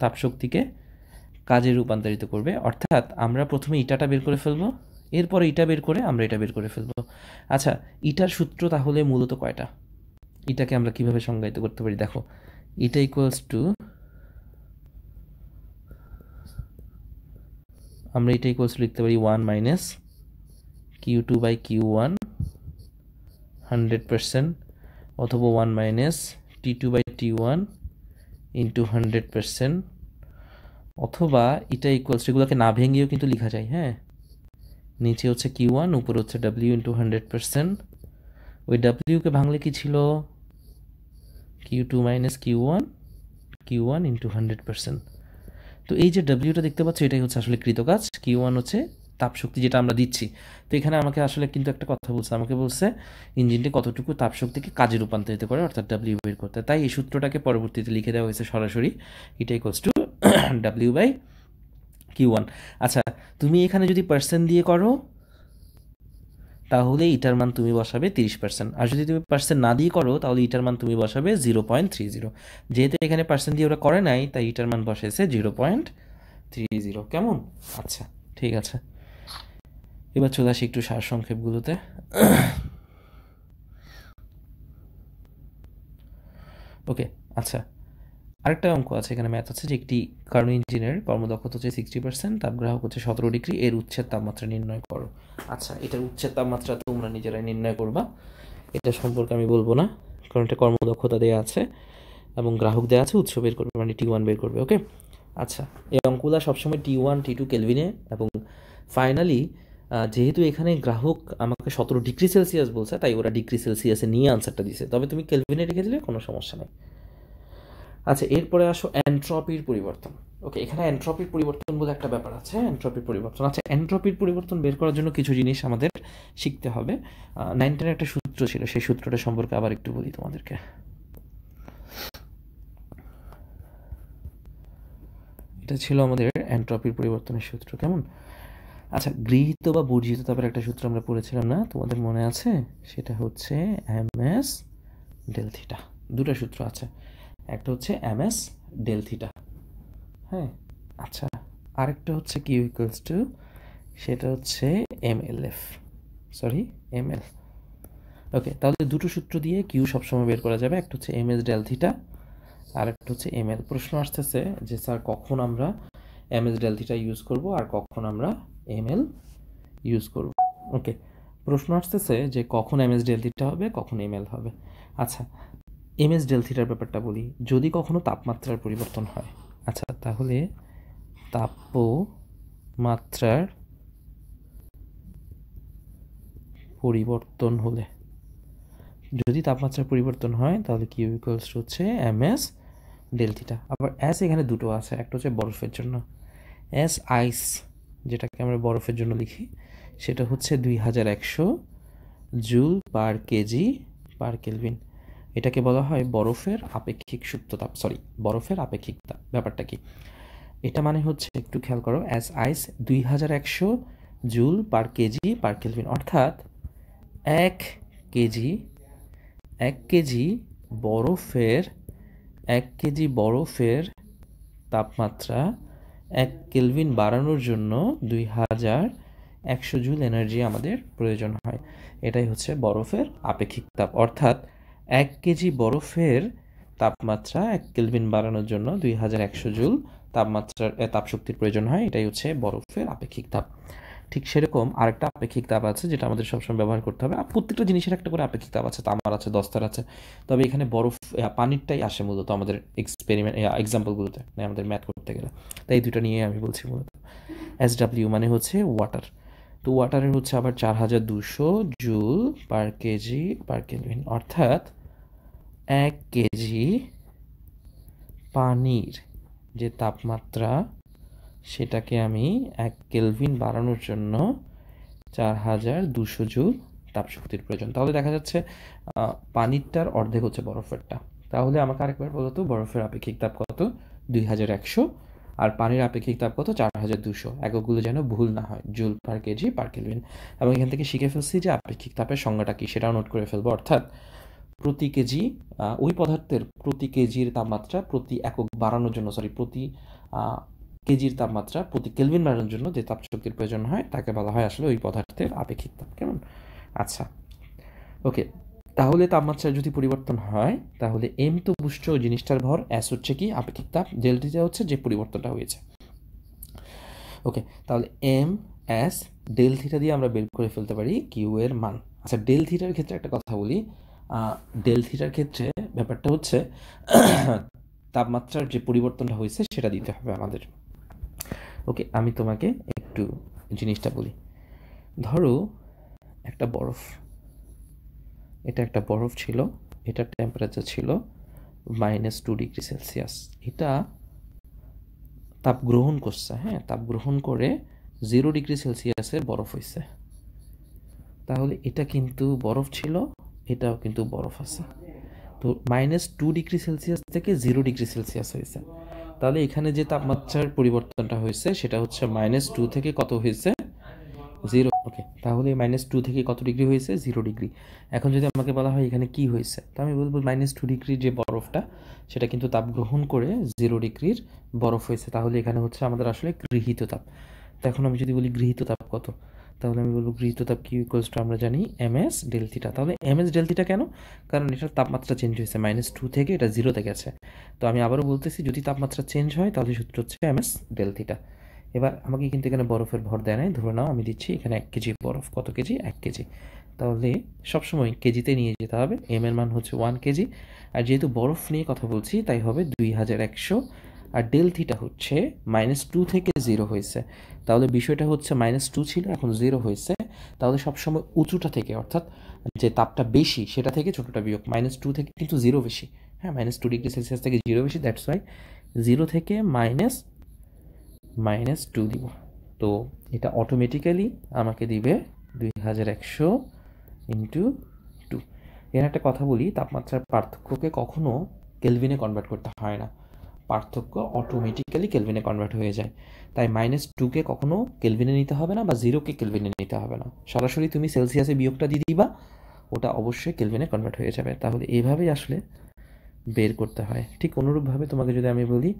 তাপশক্তিকে কাজে রূপান্তরিত করবে? অর্থাৎ আমরা প্রথমে ইটাটা বের করে ফেলব, এরপরে ইটা বের করে আমরা এটা বের করে ফেলব। আচ্ছা ইটার সূত্র তাহলে মূলত কয়টা? ইটাকে আমরা কীভাবে সংজ্ঞায়িত করতে পারি? দেখো, ইটা ইকুয়ালস টু আমরা এটা ইকুয়ালস লিখতে পারি one minus Q two by Q one hundred percent অথবা one minus T two by T one into hundred percent অথবা এটা ইকুয়ালস এগুলোকে না ভেঙেও কিন্তু লেখা যায় হ্যাঁ? নিচে হচ্ছে কিউ ওয়ান উপরে হচ্ছে ডাব্লিউ ইন্টু হান্ড্রেড পারসেন্ট ওই ডাব্লিউকে ভাঙলে কি ছিল? Q two minus Q one Q one into hundred percent তো এই যে ডাব্লিউটা দেখতে পাচ্ছ, এটাই হচ্ছে আসলে কৃতকাজ। কিউ ওয়ান হচ্ছে তাপশক্তি যেটা আমরা দিচ্ছি। তো এখানে আমাকে আসলে কিন্তু একটা কথা বলছে। আমাকে বলছে, ইঞ্জিনটি কতটুকু তাপশক্তিকে কাজে রূপান্তরিত করে, অর্থাৎ ডাব্লিউ বের করতে। তাই এই সূত্রটাকে পরবর্তীতে লিখে দেওয়া হয়েছে সরাসরি। এটা equals to W by Q one আচ্ছা তুমি এখানে যদি পার্সেন্ট দিয়ে করো তাহলে ইটার মান তুমি বসাবে তিরিশ পার্সেন্ট আর যদি তুমি পার্সেন্ট না দিয়ে করো, তাহলে ইটার মান তুমি বসাবে জিরো পয়েন্ট থ্রি জিরো যেহেতু এখানে পার্সেন্ট দিয়ে ওরা করে নাই, তাই ইটার মান বসেছে জিরো পয়েন্ট থ্রি জিরো কেমন? আচ্ছা ঠিক আছে। এবার চলে আসি একটু সার সংক্ষেপগুলোতে। ওকে আচ্ছা। আরেকটা অঙ্ক আছে, এখানে ম্যাথ আছে, যে একটি কারণ ইঞ্জিনের কর্মদক্ষতা হচ্ছে সিক্সটি পার্সেন্ট তাপগ্রাহক হচ্ছে সতেরো ডিগ্রি এর উচ্ছেদ তাপমাত্রা নির্ণয় করো। আচ্ছা এটার উচ্ছেদ তাপমাত্রা তোমরা নিজেরাই নির্ণয় করবা। এটা সম্পর্কে আমি বলব না, কারণ এটা কর্মদক্ষতা দেওয়া আছে, এবং গ্রাহক দেওয়া আছে, উৎস বের করবে মানে টি ওয়ান বের করবে ওকে আচ্ছা এই অঙ্কগুলো সবসময় টি ওয়ান টি টু কেলভিনে এবং ফাইনালি যেহেতু এখানে গ্রাহক আমাকে সতেরো ডিগ্রি সেলসিয়াস বলছে, তাই ওরা ডিগ্রি সেলসিয়াসে নিয়ে আনসারটা দিছে। তবে তুমি কেলভিনে রেখে দিলে কোনো সমস্যা নেই। আচ্ছা এরপরে আসো অ্যান্ট্রপির পরিবর্তন। ওকে এখানে অ্যান্ট্রপির পরিবর্তন বলে একটা ব্যাপার আছে অ্যান্ট্রপির পরিবর্তন। আচ্ছা অ্যান্ট্রপির পরিবর্তন বের করার জন্য কিছু জিনিস আমাদের শিখতে হবে। নাইন টেনের একটা সূত্র ছিল, সেই সূত্রটা সম্পর্কে আবার একটু বলি তোমাদেরকে। এটা ছিল আমাদের অ্যান্ট্রপির পরিবর্তনের সূত্র, কেমন? আচ্ছা গৃহীত বা বর্জিত তারপর একটা সূত্র আমরা পড়েছিলাম না? তোমাদের মনে আছে? সেটা হচ্ছে এম এস ডেলথিটা দুটো সূত্র আছে। একটা হচ্ছে এম এস ডেলথিটা হ্যাঁ আচ্ছা আরেকটা হচ্ছে কিউ ইকুয়ালস টু সেটা হচ্ছে M L F sorry M L okay তাহলে দুটো সূত্র দিয়ে কিউ সবসময় বের করা যাবে। একটা হচ্ছে এম এস ডেলথিটা আর একটা হচ্ছে এম এল প্রশ্ন আসতেছে যে, স্যার, কখন আমরা এম এস ডেলথিটা ইউজ করব আর কখন আমরা এম এল ইউজ করব? ওকে প্রশ্ন আসতেছে যে, কখন এম এস ডেলথিটা হবে, কখন এম এল হবে। আচ্ছা এম এস ডেলথিটার ব্যাপারটা বলি, যদি কখনো তাপমাত্রার পরিবর্তন হয়। আচ্ছা তাহলে তাপমাত্রার পরিবর্তন হলে, যদি তাপমাত্রার পরিবর্তন হয়, তাহলে কিউ ইকুয়ালস হচ্ছে এম এস ডেলথিটা আবার এস এখানে দুটো আছে, একটা হচ্ছে বরফের জন্য। এস আইস যেটাকে আমরা বরফের জন্য লিখি, সেটা হচ্ছে দুই হাজার একশো joule per kg per kelvin. এটাকে বলা হয় বরফের আপেক্ষিক সুপ্ত তাপ সরি বরফের আপেক্ষিক তাপ ব্যাপারটা কি? এটা মানে হচ্ছে, একটু খেয়াল করো অ্যাজ আইস দুই হাজার একশো joule per kg per kelvin অর্থাৎ এক কেজি এক কেজি বরফের, এক কেজি বরফের তাপমাত্রা এক কেলভিন বাড়ানোর জন্য দুই হাজার একশো জুল এনার্জি আমাদের প্রয়োজন হয়। এটাই হচ্ছে বরফের আপেক্ষিক তাপ, অর্থাৎ এক কেজি বরফের তাপমাত্রা এক কেলভিন বাড়ানোর জন্য দুই হাজার একশো জুল তাপমাত্রার তাপশক্তির প্রয়োজন হয়। এটাই হচ্ছে বরফের আপেক্ষিক তাপ। ঠিক সেরকম আরেকটা আপেক্ষিক তাপ আছে যেটা আমাদের সবসময় ব্যবহার করতে হবে। আর প্রত্যেকটা জিনিসের একটা করে আপেক্ষিক তাপ আছে। তামার আছে, দস্তার আছে। তবে এখানে বরফ পানিরটাই আসে মূলত আমাদের এক্সপেরিমেন্ট এক্সাম্পলগুলোতে মানে আমাদের ম্যাথ করতে গেলে। তাই দুটো নিয়ে আমি বলছি মূলত। এস ডাব্লিউ মানে হচ্ছে ওয়াটার তো ওয়াটারের হচ্ছে আবার চার হাজার দুশো joule per kg per kelvin অর্থাৎ এক কেজি পানির যে তাপমাত্রা, সেটাকে আমি এক কেলভিন বাড়ানোর জন্য চার হাজার দুশো জুল তাপশক্তির প্রয়োজন। তাহলে দেখা যাচ্ছে পানিরটার অর্ধেক হচ্ছে বরফেরটা। তাহলে আমাকে আরেকবার বলতো বরফের আপেক্ষিক তাপ কত? দুই হাজার একশো। আর পানির আপেক্ষিক তাপ কত? চার হাজার দুশো এককগুলো যেন ভুল না হয়। Joule per kg, per kelvin. এবং এখান থেকে শিখে ফেলছি যে আপেক্ষিক তাপের সংজ্ঞাটা কী, সেটাও নোট করে ফেলব। অর্থাৎ প্রতি কেজি ওই পদার্থের প্রতি কেজির তাপমাত্রা প্রতি একক বাড়ানোর জন্য সরি প্রতি কেজির তাপমাত্রা প্রতি কেলভিন বাড়ানোর জন্য যে তাপশক্তির প্রয়োজন হয়, তাকে বলা হয় আসলে ওই পদার্থের আপেক্ষিক তাপ। কেমন? আচ্ছা। ওকে। তাহলে তাপমাত্রার যদি পরিবর্তন হয়, তাহলে এম তো বুষ্ট জিনিসটার ভর অ্যাস হচ্ছে কি আপেক্ষিক তাপ ডেলটিটা হচ্ছে যে পরিবর্তনটা হয়েছে। ওকে তাহলে এম অ্যাস ডেল থিটা দিয়ে আমরা বের করে ফেলতে পারি কিউ এর মান। আচ্ছা ডেল থিটার ক্ষেত্রে একটা কথা বলি। ডেল থিটার ক্ষেত্রে ব্যাপারটা হচ্ছে, তাপমাত্রার যে পরিবর্তনটা হয়েছে সেটা দিতে হবে আমাদের। ওকে আমি তোমাকে একটু জিনিসটা বলি। ধরো একটা বরফ। এটা একটা বরফ ছিল, এটার টেম্পারেচার ছিল মাইনাস টু ডিগ্রি সেলসিয়াস এটা তাপ গ্রহণ করছে হ্যাঁ তাপ গ্রহণ করে জিরো ডিগ্রি সেলসিয়াসে বরফ হয়েছে তাহলে এটা কিন্তু বরফ ছিল, এটাও কিন্তু বরফ আছে। তো মাইনাস টু ডিগ্রি সেলসিয়াস থেকে জিরো ডিগ্রি সেলসিয়াস হয়েছে তাহলে এখানে যে তাপমাত্রার পরিবর্তনটা হয়েছে সেটা হচ্ছে মাইনাস টু থেকে কত হয়েছে জিরো ওকে তাহলে মাইনাস টু থেকে কত ডিগ্রি হয়েছে? জিরো ডিগ্রি এখন যদি আমাকে বলা হয় এখানে কি হয়েছে, তো আমি বলব মাইনাস টু ডিগ্রির যে বরফটা, সেটা কিন্তু তাপ গ্রহণ করে জিরো ডিগ্রির বরফ হয়েছে। তাহলে এখানে হচ্ছে আমাদের আসলে গৃহীত তাপ। তো এখন আমি যদি বলি গৃহীত তাপ কত, তাহলে আমি বলব গৃহীত তাপ কি ইকুয়ালস আমরা জানি এম এস ডেলথিটা তাহলে এম এস ডেলথিটা কেন? কারণ এটার তাপমাত্রা চেঞ্জ হয়েছে। মাইনাস টু থেকে এটা জিরোতে গেছে। তো আমি আবারও বলতেছি, যদি তাপমাত্রা চেঞ্জ হয়, তাহলে সূত্র হচ্ছে এম এস ডেলথিটা এবার আমাকে কিন্তু এখানে বরফের ভর দেয় নাই। ধরে নাও, আমি দিচ্ছি এখানে এক কেজি বরফ। কত কেজি? এক কেজি। তাহলে সবসময় কেজিতে নিয়ে যেতে হবে। এম এর মান হচ্ছে ওয়ান কেজি। আর যেহেতু বরফ নিয়ে কথা বলছি, তাই হবে দুই হাজার একশো। আর ডেল থিটা হচ্ছে মাইনাস টু থেকে জিরো হয়েছে। তাহলে বিষয়টা হচ্ছে মাইনাস টু ছিল, এখন জিরো হয়েছে। তাহলে সবসময় উঁচুটা থেকে, অর্থাৎ যে তাপটা বেশি, সেটা থেকে ছোটোটা বিয়োগ। মাইনাস টু থেকে কিন্তু জিরো বেশি। হ্যাঁ মাইনাস টু ডিগ্রি সেলসিয়াস থেকে জিরো বেশি দ্যাটস ওয়াই জিরো থেকে মাইনাস মাইনাস টু দিব। তো এটা অটোমেটিক্যালি আমাকে দিবে দুই হাজার একশো ইন্টু টু এর একটা কথা বলি, তাপমাত্রার পার্থক্যকে কখনো কেলভিনে কনভার্ট করতে হয় না। পার্থক্য অটোমেটিক্যালি কেলভিনে কনভার্ট হয়ে যায়। তাই মাইনাস টুকে কখনো কেলভিনে নিতে হবে না বা জিরোকে কেলভিনে নিতে হবে না। সরাসরি তুমি সেলসিয়াসে বিয়োগটা দিয়ে দিবা, ওটা অবশ্যই কেলভিনে কনভার্ট হয়ে যাবে। তাহলে এইভাবেই আসলে বের করতে হয়। ঠিক অনুরূপভাবে তোমাকে যদি আমি বলি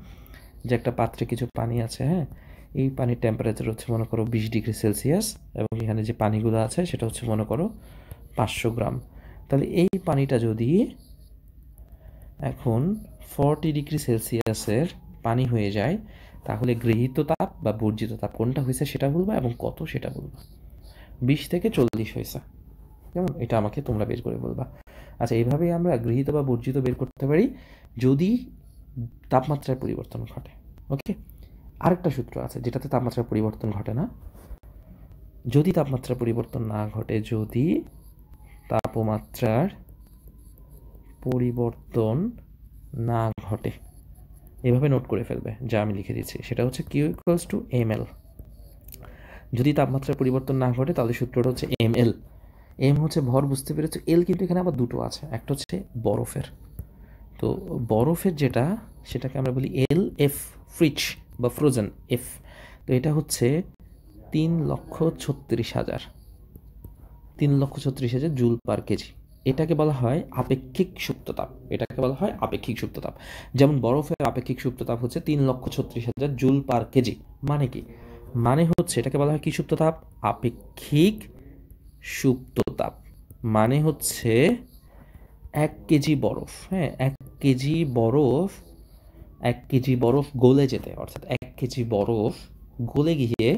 যে একটা পাত্রে কিছু পানি আছে হ্যাঁ? এই পানির টেম্পারেচার হচ্ছে মনে করো বিশ ডিগ্রি সেলসিয়াস এবং এখানে যে পানিগুলো আছে সেটা হচ্ছে মনে করো পাঁচশো গ্রাম। তাহলে এই পানিটা যদি এখন ফর্টি ডিগ্রি সেলসিয়াসের পানি হয়ে যায়, তাহলে গৃহীত তাপ বা বর্জিত তাপ কোনটা হয়েছে সেটা বলব এবং কত সেটা বলব? বিশ থেকে চল্লিশ হয়েছে। যেমন এটা আমাকে তোমরা বের করে বলবা। আচ্ছা এইভাবেই আমরা গৃহীত বা বর্জিত বের করতে পারি। যদি তাপমাত্রার পরিবর্তন ঘটে। ওকে আরেকটা সূত্র আছে যেটাতে তাপমাত্রার পরিবর্তন ঘটে না। যদি তাপমাত্রার পরিবর্তন না ঘটে, যদি তাপমাত্রার পরিবর্তন না ঘটে, এভাবে নোট করে ফেলবে যা আমি লিখে দিচ্ছি সেটা হচ্ছে Q equals to M L যদি তাপমাত্রার পরিবর্তন না ঘটে, তাহলে সূত্রটা হচ্ছে এম এল এম হচ্ছে ভর, বুঝতে পেরেছ? এল কিন্তু এখানে আবার দুটো আছে। একটা হচ্ছে বরফের। তো বরফের যেটা, সেটাকে আমরা বলি এল এফ ফ্রিজ বা ফ্রোজেন এফ তো এটা হচ্ছে তিন লক্ষ ছত্রিশ হাজার। তিন লক্ষ ছত্রিশ হাজার জুল পার কেজি। এটাকে বলা হয় আপেক্ষিক সুপ্ততাপ। এটাকে বলা হয় আপেক্ষিক সুপ্ততাপ। যেমন বরফের আপেক্ষিক সুপ্ততাপ হচ্ছে তিন লক্ষ ছত্রিশ হাজার জুল পার কেজি। মানে কি? মানে হচ্ছে, এটাকে বলা হয় কি সুপ্ততাপ? আপেক্ষিক সুপ্ততাপ। মানে হচ্ছে এক কেজি বরফ হ্যাঁ এক কেজি বরফ, এক কেজি বরফ গলে যেতে, অর্থাৎ এক কেজি বরফ গলে গিয়ে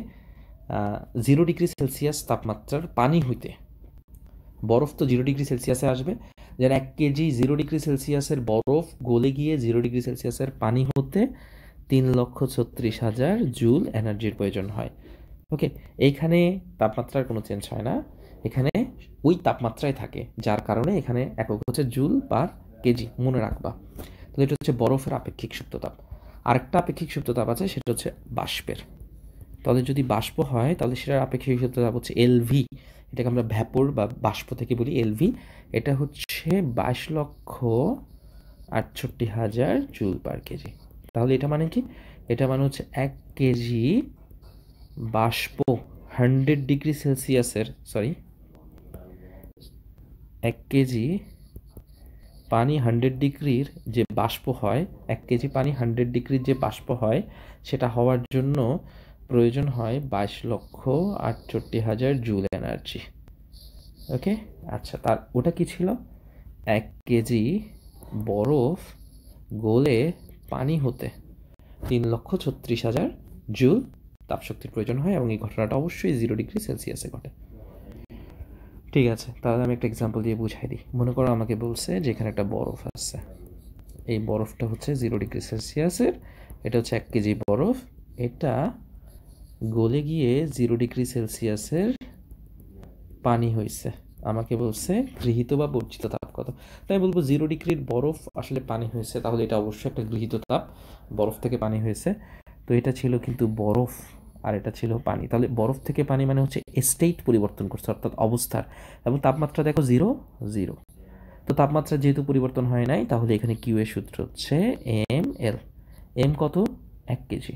জিরো ডিগ্রি সেলসিয়াস তাপমাত্রার পানি হইতে। বরফ তো জিরো ডিগ্রি সেলসিয়াসে আসবে। যেন এক কেজি জিরো ডিগ্রি সেলসিয়াসের বরফ গলে গিয়ে জিরো ডিগ্রি সেলসিয়াসের পানি হতে তিন লক্ষ ছত্রিশ হাজার জুল এনার্জির প্রয়োজন হয়। ওকে এইখানে তাপমাত্রার কোনো চেঞ্জ হয় না। এখানে ওই তাপমাত্রায় থাকে, যার কারণে এখানে একক হচ্ছে জুল পার কেজি মনে রাখবা। তাহলে এটা হচ্ছে বরফের আপেক্ষিক সুপ্ততাপ। আরেকটা আপেক্ষিক সুপ্ততাপ আছে, সেটা হচ্ছে বাষ্পের। তাহলে যদি বাষ্প হয়, তাহলে সেটার আপেক্ষিক সুপ্ততাপ হচ্ছে এলভি। এটাকে আমরা ভ্যাপর বা বাষ্প থেকে বলি এলভি। এটা হচ্ছে বাইশ লক্ষ আটষট্টি হাজার জুল পার কেজি। তাহলে এটা মানে কি? এটা মানে হচ্ছে এক কেজি বাষ্প, হান্ড্রেড ডিগ্রি সেলসিয়াসের, সরি এক কেজি পানি হান্ড্রেড ডিগ্রির যে বাষ্প হয়, এক কেজি পানি হান্ড্রেড ডিগ্রির যে বাষ্প হয়, সেটা হওয়ার জন্য প্রয়োজন হয় বাইশ লক্ষ আটষট্টি হাজার জুল এনার্জি। ওকে? আচ্ছা তার ওটা কি ছিল? এক কেজি বরফ গোলে পানি হতে তিন লক্ষ ছত্রিশ হাজার জুল তাপশক্তির প্রয়োজন হয় এবং এই ঘটনাটা অবশ্যই জিরো ডিগ্রি সেলসিয়াসে ঘটে। ঠিক আছে, তাহলে আমি একটা এক্সাম্পল দিয়ে বুঝাই দিই। মনে করো আমাকে বলছে যে এখানে একটা বরফ আছে। এই বরফটা হচ্ছে জিরো ডিগ্রি সেলসিয়াসের এটা হচ্ছে এক কেজি বরফ। এটা গলে গিয়ে জিরো ডিগ্রি সেলসিয়াসের পানি হয়েছে আমাকে বলছে গৃহীত বা বর্জিত তাপ কত? তাই বলব জিরো ডিগ্রির বরফ আসলে পানি হয়েছে তাহলে এটা অবশ্যই একটা গৃহীত তাপ। বরফ থেকে পানি হয়েছে তো এটা ছিল কিন্তু বরফ। আর এটা ছিল পানি। তাহলে বরফ থেকে পানি মানে হচ্ছে স্টেট পরিবর্তন করছে, অর্থাৎ অবস্থার। এবং তাপমাত্রা দেখো জিরো জিরো তো তাপমাত্রা যেহেতু পরিবর্তন হয় নাই, তাহলে এখানে কিউ এর সূত্র হচ্ছে এম এল এম কত? এক কেজি।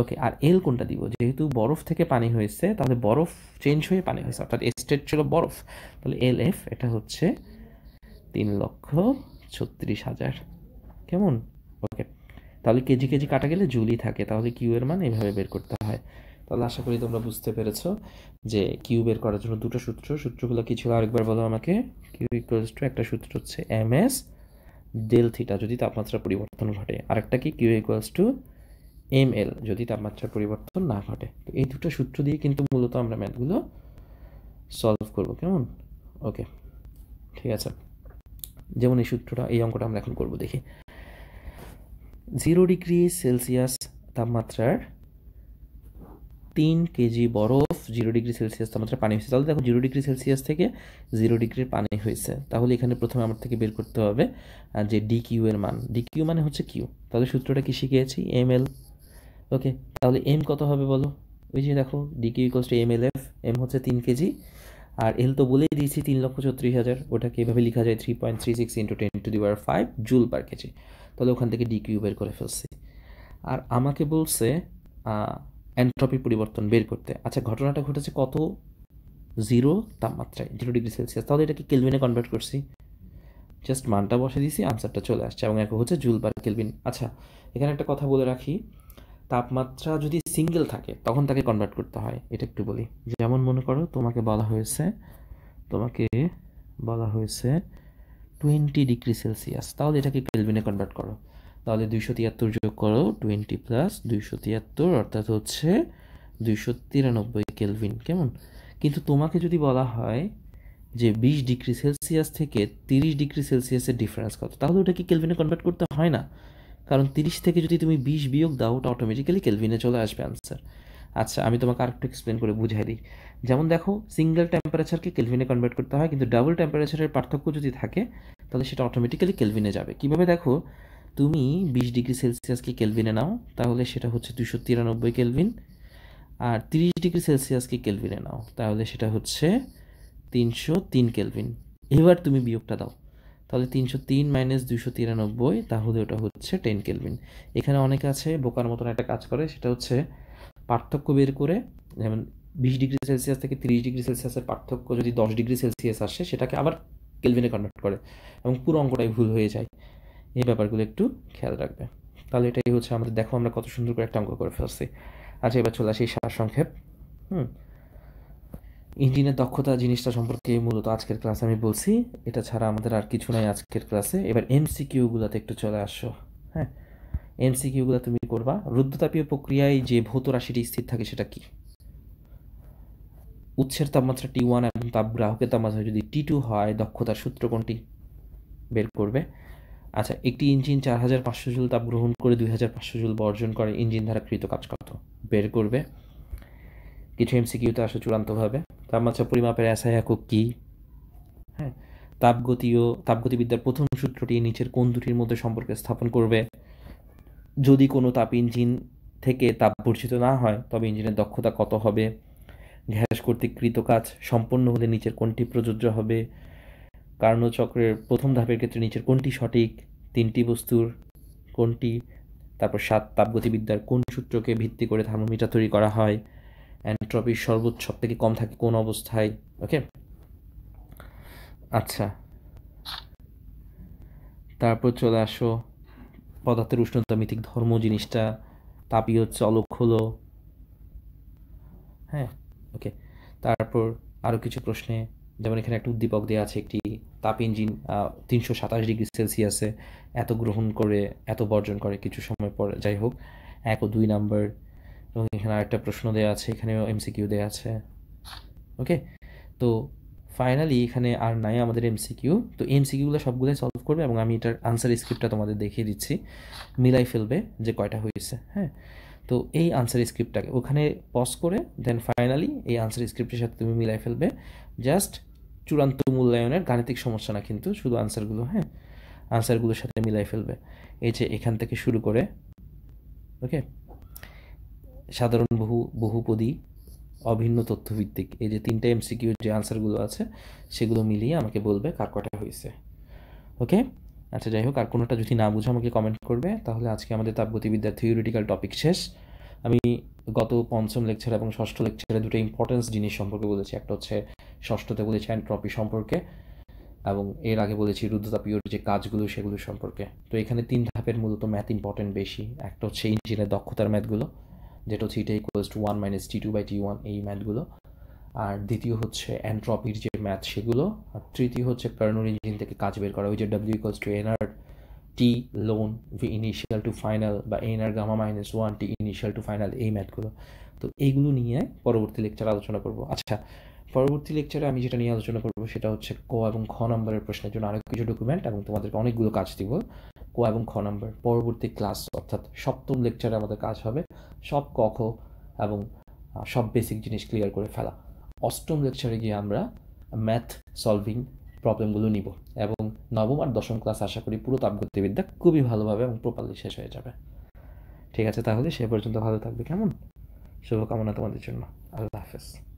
ওকে, আর এল কোনটা দিব? যেহেতু বরফ থেকে পানি হয়েছে, তাহলে বরফ চেঞ্জ হয়ে পানি হয়েছে, অর্থাৎ স্টেট ছিল বরফ। তাহলে এল এফ এটা হচ্ছে তিন লক্ষ ছত্রিশ হাজার। কেমন? ওকে তাহলে কেজি কেজি কাটা গেলে জুলি থাকে। তাহলে কিউ এর মান এইভাবে বের করতে হয়। তাহলে আশা করি তোমরা বুঝতে পেরেছ যে কিউ বের করার জন্য দুটো সূত্র। সূত্রগুলো কি ছিল? আরেকবার বলো আমাকে। কিউ ইকুয়ালস টু একটা সূত্র হচ্ছে এম এস ডেল থিটা যদি তাপমাত্রা পরিবর্তন ঘটে। আরেকটা কি? Q equals to M L যদি তাপমাত্রার পরিবর্তন না ঘটে। তো এই দুটো সূত্র দিয়ে কিন্তু মূলত আমরা ম্যাথগুলো সলভ করব। কেমন? ওকে ঠিক আছে। যেমন এই সূত্রটা, এই অঙ্কটা আমরা এখন করব, দেখি। জিরো ডিগ্রি সেলসিয়াস তাপমাত্রার তিন কেজি বরফ জিরো ডিগ্রি সেলসিয়াস তাপমাত্রা পানি হয়েছে। তাহলে দেখো জিরো ডিগ্রি সেলসিয়াস থেকে জিরো ডিগ্রির পানি হয়েছে। তাহলে এখানে প্রথমে আমার থেকে বের করতে হবে যে ডি কিউ এর মান। ডি কিউ মানে হচ্ছে কিউ তাহলে সূত্রটা কি শিখিয়েছি? এম এল ওকে তাহলে এম কত হবে বলো? ওই যে দেখো D Q equals to M L F M হচ্ছে তিন কেজি। আর এল তো বলেই দিয়েছি, তিন লক্ষ ছত্রিশ হাজার। ওটাকে এভাবে লেখা যায় three point three six into ten to the power five joule per kg. তাহলে ওখান থেকে ডি কিউ বের করে ফেলছি। আর আমাকে বলছে অ্যান্ট্রপি পরিবর্তন বের করতে। আচ্ছা ঘটনাটা ঘটেছে কত? জিরো তাপমাত্রায়, জিরো ডিগ্রি সেলসিয়াস। তাহলে এটাকে কেলভিনে কনভার্ট করছি। জাস্ট মানটা বসে দিয়েছি আনসারটা চলে আসছে। এবং এক হচ্ছে জুল পার কেলভিন। আচ্ছা এখানে একটা কথা বলে রাখি। তাপমাত্রা যদি সিঙ্গেল থাকে, তখন তাকে কনভার্ট করতে হয়। এটা একটু বলি। যেমন মনে করো, তোমাকে বলা হয়েছে, তোমাকে বলা হয়েছে টোয়েন্টি ডিগ্রি সেলসিয়াস। তাহলে এটাকে কেলভিনে কনভার্ট করো। তাহলে দুইশো তিয়াত্তর যোগ করো, টোয়েন্টি প্লাস দুইশো তিয়াত্তর, অর্থাৎ হচ্ছে দুইশো তিরানব্বই কেলভিন কেমন? কিন্তু তোমাকে যদি বলা হয় যে বিশ ডিগ্রি সেলসিয়াস থেকে তিরিশ ডিগ্রি সেলসিয়াসের ডিফারেন্স কত, তাহলে ওটাকে কেলভিনে কনভার্ট করতে হয় না। কারণ তিরিশ থেকে যদি তুমি বিশ বিয়োগ দাও, ওটা অটোমেটিক্যালি কেলভিনে চলে আসবে আনসার আচ্ছা আমি তোমাকে আরেকটু এক্সপ্লেন করে বুঝাই দিই। যেমন দেখো সিঙ্গেল টেম্পারেচারকে কেলভিনে কনভার্ট করতে হয়, কিন্তু ডাবল টেম্পারেচারের পার্থক্য যদি থাকে, তাহলে সেটা অটোমেটিক্যালি কেলভিনে যাবে। কীভাবে দেখো? তুমি বিশ ডিগ্রি সেলসিয়াসকে কেলভিনে নাও, তাহলে সেটা হচ্ছে দুশো তিরানব্বই কেলভিন আর তিরিশ ডিগ্রি সেলসিয়াসকে কেলভিনে নাও, তাহলে সেটা হচ্ছে তিনশো তিন কেলভিন এবার তুমি বিয়োগটা দাও। তাহলে তিনশো তিন মাইনাস দুশো তিরানব্বই, তাহলে ওটা হচ্ছে টেন কেলভিন এখানে অনেকে আছে, বোকার মতন একটা কাজ করে, সেটা হচ্ছে পার্থক্য বের করে, যেমন বিশ ডিগ্রি সেলসিয়াস থেকে তিরিশ ডিগ্রি সেলসিয়াসের পার্থক্য যদি দশ ডিগ্রি সেলসিয়াস আসে, সেটাকে আবার কেলভিনে কনভার্ট করে এবং পুরো অঙ্কটাই ভুল হয়ে যায়। এই ব্যাপারগুলো একটু খেয়াল রাখবে। তাহলে এটাই হচ্ছে আমাদের, দেখো আমরা কত সুন্দর করে একটা অঙ্ক করে ফেলছি। আচ্ছা এবার চলে আসি সার সংক্ষেপ হুম। ইঞ্জিনের দক্ষতা জিনিসটা সম্পর্কে মূলত আজকের ক্লাসে আমি বলছি। এটা ছাড়া আমাদের আর কিছু নাই আজকের ক্লাসে এবার এমসিকিউগুলোতে একটু চলে আসো। হ্যাঁ। এমসিকিউগুলো তুমি করবা। রুদ্রতাপীয় প্রক্রিয়ায় যে ভৌত রাশিটি স্থির থাকে সেটা কি? উৎসের তাপমাত্রা টি ওয়ান এবং তাপ গ্রাহকের তাপমাত্রা যদি টি টু হয়, দক্ষতার সূত্র কোনটি? বের করবে। আচ্ছা একটি ইঞ্জিন চার হাজার পাঁচশো জুল তাপ গ্রহণ করে দুই হাজার পাঁচশো জুল বর্জন করে, ইঞ্জিন দ্বারা কৃত কাজ কত? বের করবে। কিছু এমসিকিউতে আসে চূড়ান্তভাবে। তাপমাত্রা পরিমাপের এসআই একক কি? হ্যাঁ তাপগতীয় তাপগতিবিদ্যার প্রথম সূত্রটি নিচের কোন দুটির মধ্যে সম্পর্ক স্থাপন করবে? যদি কোনো তাপ ইঞ্জিন থেকে তাপ বর্জিত না হয়, তবে ইঞ্জিনের দক্ষতা কত হবে? গ্যাস কর্তৃক কৃত কাজ সম্পন্ন হলে নিচের কোনটি প্রযোজ্য হবে? কার্ণচক্রের প্রথম ধাপের ক্ষেত্রে নিচের কোনটি সঠিক? তিনটি বস্তুর কোনটি? তারপর সাত তাপগতিবিদ্যার কোন সূত্রকে ভিত্তি করে থার্মোমিটার তৈরি করা হয়? অ্যান্ট্রপির সর্বোচ্চ সব থেকে কম থাকে কোন অবস্থায়? ওকে? আচ্ছা। তারপর চলে আসো। পদার্থের উষ্ণতা মিতিক ধর্ম জিনিসটা, তাপীয় চলক হলো হ্যাঁ ওকে তারপর আরও কিছু প্রশ্নে, যেমন এখানে একটা উদ্দীপক দেওয়া আছে, একটি তাপ ইঞ্জিন তিনশো সাতাশ ডিগ্রি সেলসিয়াসে এত গ্রহণ করে, এত বর্জন করে কিছু সময় পর, যাই হোক, এক ও দুই নাম্বার। এবং এখানে আরেকটা প্রশ্ন দেওয়া আছে, এখানেও এমসিকিউ দেওয়া আছে। ওকে তো ফাইনালি এখানে আর নাই আমাদের এমসিকিউ তো এমসিকিউগুলো সবগুলোই সলভ করবে এবং আমি এটার আনসার স্ক্রিপ্টটা তোমাদের দেখিয়ে দিচ্ছি। মিলাই ফেলবে যে কয়টা হয়েছে হ্যাঁ? তো এই আনসার স্ক্রিপ্টটাকে ওখানে পজ করে দেন ফাইনালি এই আনসার স্ক্রিপ্টের সাথে তুমি মিলাই ফেলবে। জাস্ট চূড়ান্ত মূল্যায়নের গাণিতিক সমস্যা না কিন্তু, শুধু আনসারগুলো হ্যাঁ? আনসারগুলোর সাথে মিলাই ফেলবে। এই যে এখান থেকে শুরু করে ওকে সাধারণ বহু, বহুপদী অভিন্ন তথ্যভিত্তিক। এই যে তিনটা এমসিকিউ যে আনসারগুলো আছে, সেগুলো মিলিয়ে আমাকে বলবে কার কটা হয়েছে। ওকে আচ্ছা যাই হোক, আর কোনোটা যদি না বুঝো, আমাকে কমেন্ট করবে। তাহলে আজকে আমাদের তাপগতিবিদ্যার থিওরিটিক্যাল টপিক শেষ। আমি গত পঞ্চম লেকচার এবং ষষ্ঠ লেকচারে দুটো ইম্পর্টেন্স জিনিস সম্পর্কে বলেছি। একটা হচ্ছে ষষ্ঠতে বলেছি অ্যান্ট্রপি সম্পর্কে এবং এর আগে বলেছি রুদ্রতাপীয় যে কাজগুলো, সেগুলো সম্পর্কে। তো এখানে তিন ধাপের মূলত ম্যাথ ইম্পর্টেন্ট বেশি। একটা হচ্ছে ইঞ্জিনের দক্ষতার ম্যাথগুলো যেটা হচ্ছে eta equals to one minus T two by T one এই ম্যাথগুলো আর দ্বিতীয় হচ্ছে অ্যান্ট্রপির যে ম্যাথ সেগুলো, আর তৃতীয় হচ্ছে কার্নোর ইঞ্জিন থেকে কাজ বের করা। ওই যে W equals to N R T loan V initial to final বা N R gamma minus one T initial to final এই ম্যাথগুলো তো এইগুলো নিয়ে পরবর্তী লেকচার আলোচনা করব। আচ্ছা পরবর্তী লেকচারে আমি যেটা নিয়ে আলোচনা করব সেটা হচ্ছে ক এবং খ নম্বরের প্রশ্নের জন্য আরও কিছু ডকুমেন্ট এবং তোমাদেরকে অনেকগুলো কাজ দিব। ক এবং খ নম্বর। পরবর্তী ক্লাস, অর্থাৎ সপ্তম লেকচারে আমাদের কাজ হবে সব ক, খ এবং সব বেসিক জিনিস ক্লিয়ার করে ফেলা। অষ্টম লেকচারে গিয়ে আমরা ম্যাথ সলভিং প্রবলেমগুলো নিব এবং নবম আর দশম ক্লাস আশা করি পুরো তাপগতিবিদ্যা খুবই ভালোভাবে এবং প্রপারলি শেষ হয়ে যাবে। ঠিক আছে তাহলে সে পর্যন্ত ভালো থাকবে। কেমন? শুভকামনা তোমাদের জন্য। আল্লাহ হাফেজ।